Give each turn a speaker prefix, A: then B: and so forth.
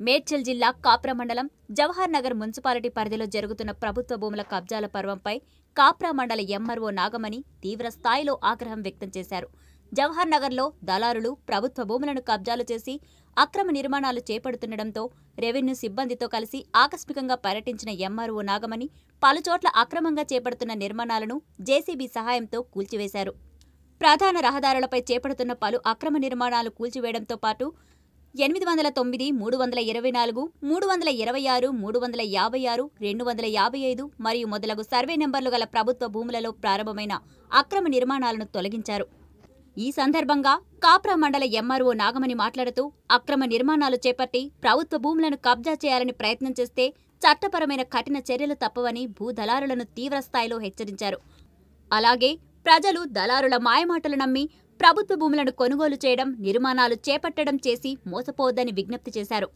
A: మేడ్చల్ జిల్లా కాప్రా మండలం జవహర్ నగర్ మున్సిపాలిటీ పరిధిలో జరుగుతున్న ప్రభుత్వ భూముల కబ్జాల పర్వంపై కాప్రా మండల ఎంఆర్ఓ నాగమణి తీవ్ర స్థాయిలో ఆగ్రహం వ్యక్తం చేశారు. జవహర్ నగర్లో దళారులు ప్రభుత్వ భూములను కబ్జాలు చేసి అక్రమ నిర్మాణాలు చేపడుతుండటంతో రెవెన్యూ సిబ్బందితో కలిసి ఆకస్మికంగా పర్యటించిన ఎంఆర్ఓ నాగమణి పలుచోట్ల అక్రమంగా చేపడుతున్న నిర్మాణాలను జేసీబీ సహాయంతో కూల్చివేశారు. ప్రధాన రహదారులపై చేపడుతున్న పలు అక్రమ నిర్మాణాలు కూల్చివేయడంతో పాటు ఎనిమిది వందల తొమ్మిది మూడు వందల ఇరవై నాలుగు మూడు వందల ఇరవై ఆరు మూడు వందల యాభై ఆరు రెండు వందల యాభై ఐదు మరియు మొదలగు సర్వే నెంబర్లు గల ప్రభుత్వ భూములలో ప్రారంభమైన అక్రమ నిర్మాణాలను తొలగించారు. ఈ సందర్భంగా కాప్రా మండల ఎంఆర్ఓ నాగమణి మాట్లాడుతూ అక్రమ నిర్మాణాలు చేపట్టి ప్రభుత్వ భూములను కబ్జా చేయాలని ప్రయత్నం చేస్తే చట్టపరమైన కఠిన చర్యలు తప్పవని భూదళారులను తీవ్రస్థాయిలో హెచ్చరించారు. అలాగే ప్రజలు దళారుల మాయమాటలు నమ్మి ప్రభుత్వ భూములను కొనుగోలు చేయడం నిర్మాణాలు చేపట్టడం చేసి మోసపోవద్దని విజ్ఞప్తి చేశారు.